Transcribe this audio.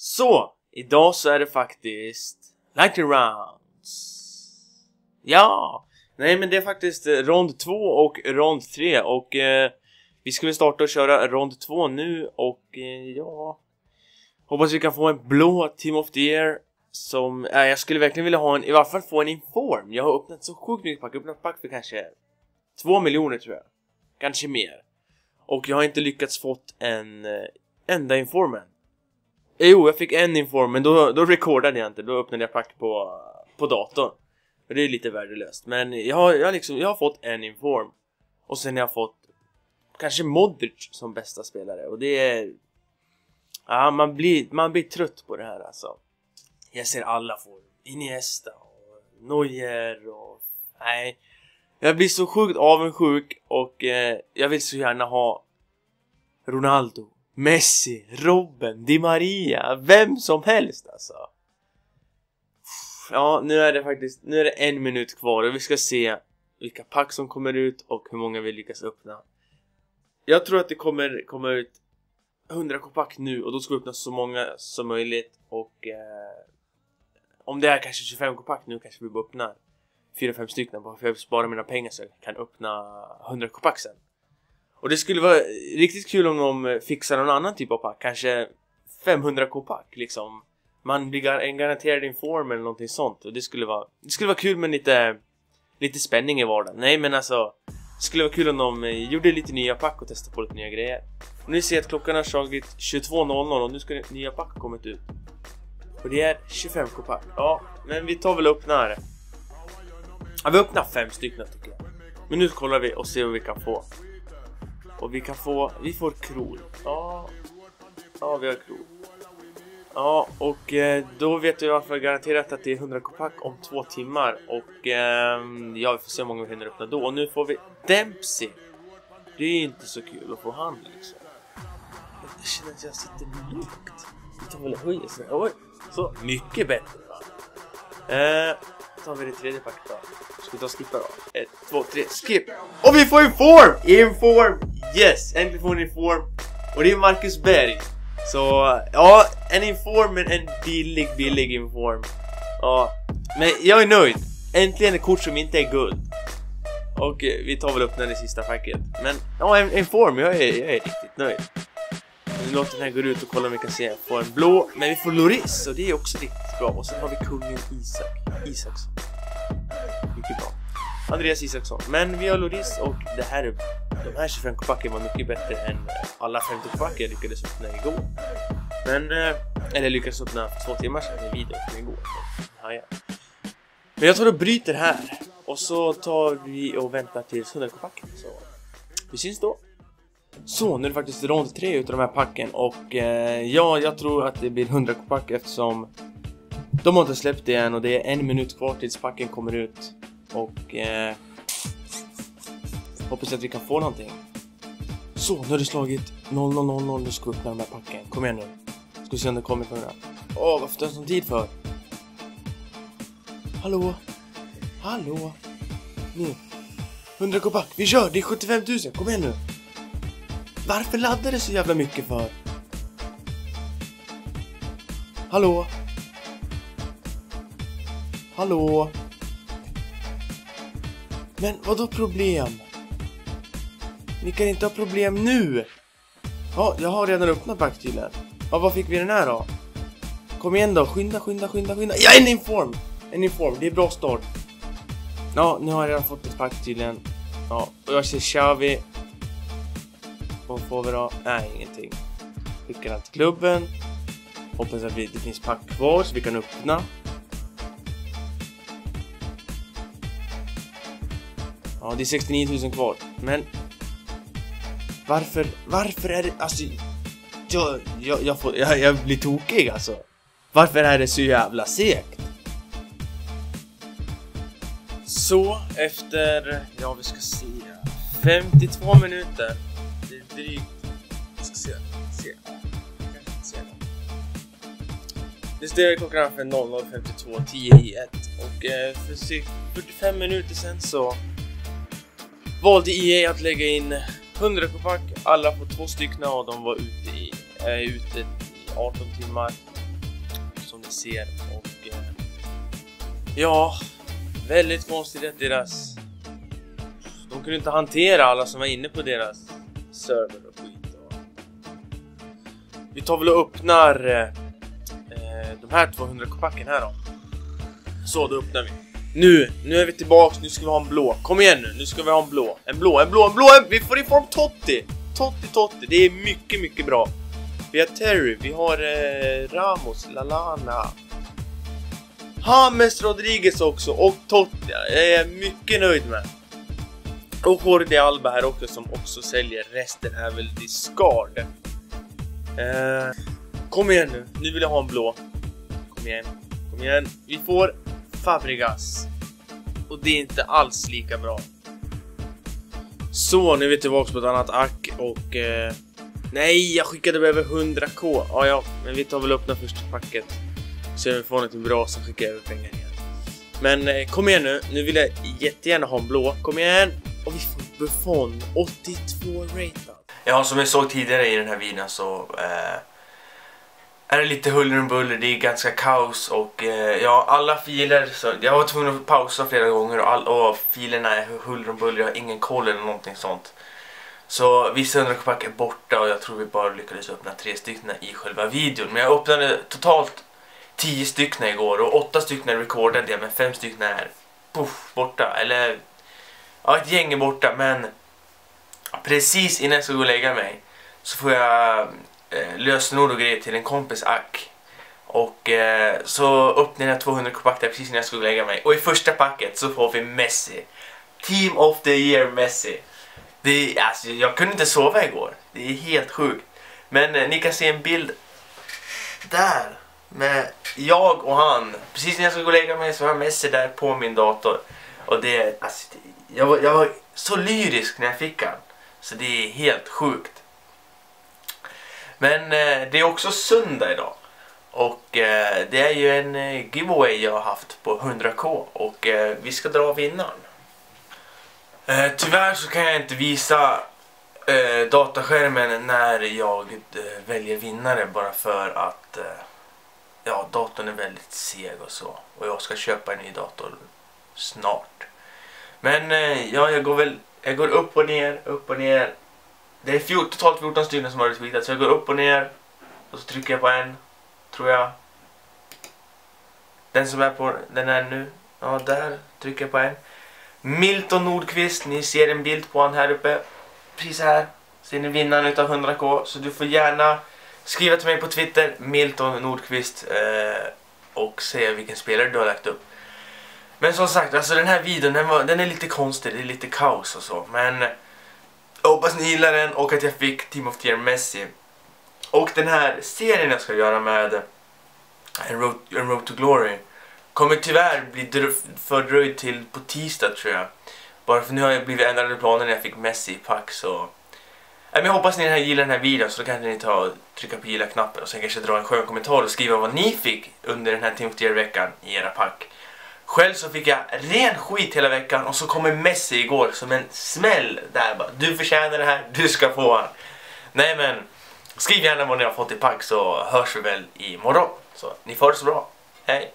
Så, idag så är det faktiskt Lightning Rounds. Ja! Nej men det är faktiskt eh, rond 2 och rond 3 och eh, vi ska väl starta och köra rond 2 nu och eh, ja... Hoppas vi kan få en blå Team of the Year som, äh, jag skulle verkligen vilja ha en, i varje fall få en inform. Jag har öppnat så sjukt mycket pack, öppnat pack för kanske 2 miljoner tror jag. Kanske mer. Och jag har inte lyckats fått en eh, enda informen. Jo, jag fick en inform, men då, då recordade jag inte. Då öppnade jag pack på, på datorn. Och det är lite värdelöst. Men jag har, jag, liksom, jag har fått en inform. Och sen har jag fått kanske Modric som bästa spelare. Och det är... Ja, man blir, man blir trött på det här alltså. Jag ser alla få Iniesta och Neuer och... Nej. Jag blir så sjukt avundsjuk och eh, jag vill så gärna ha Ronaldo, Messi, Robben, Di Maria, vem som helst alltså. Ja, nu är det faktiskt, nu är det en minut kvar och vi ska se vilka pack som kommer ut och hur många vi lyckas öppna. Jag tror att det kommer komma ut 100 pack nu och då ska vi öppna så många som möjligt och eh, om det är kanske 25 pack nu kanske vi bara öppnar 4-5 stycken bara för att jag sparar mina pengar så jag kan öppna 100 pack sen. Och det skulle vara riktigt kul om de eh, fixar någon annan typ av pack, kanske 500K-pack liksom. Man blir en garanterad inform eller någonting sånt och det skulle vara Det skulle vara kul med lite Lite spänning i vardagen. Nej men alltså Det skulle vara kul om de eh, gjorde lite nya pack och testade på lite nya grejer. Och nu ser jag att klockan har slagit 22.00 och nu ska nya pack ha kommit ut. Och det är 25K-pack Ja, men vi tar väl och öppnar Ja, vi öppnar fem stycken tycker jag. Men nu kollar vi och ser vad vi kan få. Och vi kan få, vi får kron. Ja, ja vi har kron. Ja, och eh, då vet vi varför garanterat att det är 100 kopack om två timmar. Och eh, ja, vi får se hur många vi hinner öppna då. Och nu får vi Dempsey. Det är inte så kul att få han liksom. Jag känner att jag sitter lågt. Vi tar väl och höjer så. Oj, så. Mycket bättre va? Eh, tar vi det tredje packet då. Ska vi ta och skippa då? Ett, två, tre, skip! Och vi får inform! Inform! Yes! Äntligen får en inform. Och det är Marcus Berg. Så, ja, en inform men en billig, billig inform. Ja, men jag är nöjd. Äntligen ett kort som inte är guld. Och eh, vi tar väl upp den i sista facket. Men, ja, en inform. Jag är, jag är riktigt nöjd. Nu låter den här gå ut och kolla om vi kan se. Få en blå, men vi får Loris och det är också riktigt bra. Och sen har vi kungen Isak. Isaksson. Mycket bra. Andreas Isaksson. Men vi har Loris och det här är, de här 25 kopacken var mycket bättre än alla 50 pack jag lyckades öppna igår. Men, eh, eller lyckades öppna för två timmar sedan i videon från igår. Ja, ja. Men jag tar och bryter här. Och så tar vi och väntar tills 100 kopacken. Så vi syns då. Så, nu är det faktiskt rond 3 utav de här packen och eh, ja, jag tror att det blir 100 pack eftersom de har inte släppt det än och det är en minut kvar tills packen kommer ut. Och eh, hoppas att vi kan få någonting. Så, nu har det slagit 0000. Nu ska vi öppna de här packen. Kom igen nu. Ska vi se om det kommer några. Åh, varför tar det sån tid för? Hallå? Hallå? Nu. 100 pack. Vi kör! Det är 75 000. Kom igen nu. Varför laddar det så jävla mycket för? Hallå? Hallå? Men vad då problem? Ni kan inte ha problem nu! Ja, jag har redan öppnat backstilen. tydligen. Ja, vad fick vi den här då? Kom igen då, skynda, skynda, skynda, skynda. Ja, en inform! En inform, det är bra start. Ja, nu har jag redan fått ett pack tydligen. Ja, och jag ser Xavi. Vad får vi då? Nej, ingenting. Skickar den till klubben. Hoppas att det finns pack kvar så vi kan öppna. Ja, det är 69 000 kvar. Men... Varför, varför är det, alltså... Jag, jag, jag, får, jag, jag blir tokig alltså. Varför är det så jävla segt? Så, efter, ja vi ska se, 52 minuter. Det är drygt, jag ska se, se. Det. Står klockan för 00.52, 10 i 1 och eh, för 45 minuter sedan så valde EA att lägga in 100 pack, alla får två stycken och de var ute i, är ute i 18 timmar. som ni ser och eh, ja, väldigt konstigt att deras de kunde inte hantera alla som var inne på deras server och skit. Och... Vi tar väl och öppnar eh, eh de här 200 kopacken här då. Så, då öppnar vi. Nu, nu är vi tillbaks, nu ska vi ha en blå. Kom igen nu, nu ska vi ha en blå. En blå, en blå, en blå! En... Vi får i form Totti! Totti, Totti, det är mycket, mycket bra. Vi har Terry, vi har eh, Ramos, Lalana. James Rodriguez också och Totti. Jag är mycket nöjd med. Och Jordi Alba här också som också säljer. Resten är väl discard. Eh, kom igen nu, nu vill jag ha en blå. Kom igen, kom igen. Vi får Fabregas. Och det är inte alls lika bra. Så, nu är vi tillbaka på ett annat ack och... Eh, nej, jag skickade över 100k. Ja, ja, men vi tar väl upp den första packet. Så vi får något bra så skickar jag över pengar igen. Men eh, kom igen nu, nu vill jag jättegärna ha en blå. Kom igen! Och vi får Buffon, 82 ratad. Ja, som jag såg tidigare i den här videon så... Eh, är det lite huller och buller, det är ganska kaos och eh, ja, alla filer, så jag var tvungen att pausa flera gånger och, all, och filerna är huller och buller, jag har ingen koll eller någonting sånt. Så vissa hundrakopack är borta och jag tror vi bara lyckades öppna tre stycken i själva videon. Men jag öppnade totalt tio stycken igår och åtta stycken recordade jag men fem stycken är puff, borta. Eller ja, ett gäng är borta men precis innan jag ska gå och lägga mig så får jag eh, lösenord och grejer till en kompis ack. Och eh, så öppnade jag 200 pack där precis när jag skulle lägga mig. Och i första packet så får vi Messi. Team of the year Messi. Det, alltså, jag kunde inte sova igår. Det är helt sjukt. Men eh, ni kan se en bild där med jag och han. Precis när jag skulle gå och lägga mig så var Messi där på min dator. Och det, alltså, jag, var, jag var så lyrisk när jag fick han. Så det är helt sjukt. Men eh, det är också söndag idag. Och eh, det är ju en eh, giveaway jag har haft på 100k och eh, vi ska dra vinnaren. Eh, tyvärr så kan jag inte visa eh, dataskärmen när jag eh, väljer vinnare bara för att eh, ja, datorn är väldigt seg och så. Och jag ska köpa en ny dator snart. Men eh, ja, jag går väl jag går upp och ner, upp och ner det är fjort, totalt 14 stycken som har retweetat så jag går upp och ner och så trycker jag på en, tror jag. Den som är på, den är nu. Ja, där trycker jag på en. Milton Nordqvist, ni ser en bild på han här uppe. Precis här. Ser ni vinnaren utav 100k. Så du får gärna skriva till mig på Twitter, Milton Nordqvist. Eh, och säga vilken spelare du har lagt upp. Men som sagt, alltså den här videon, den, var, den är lite konstig, det är lite kaos och så. Men jag hoppas ni gillar den och att jag fick Team of the Year Messi. Och den här serien jag ska göra med en road, en road to Glory kommer tyvärr bli fördröjd till på tisdag tror jag. Bara för nu har jag blivit ändrade planer när jag fick Messi i pack så... Men jag hoppas ni gillar den här videon så då kan ni ta och trycka på gilla-knappen och sen kanske dra en skön kommentar och skriva vad ni fick under den här Team of the Year-veckan i era pack. Själv så fick jag ren skit hela veckan och så kommer Messi igår som en smäll där bara. Du förtjänar det här, du ska få han. Nej men, skriv gärna vad ni har fått i pack så hörs vi väl imorgon. Så ni får det så bra. Hej!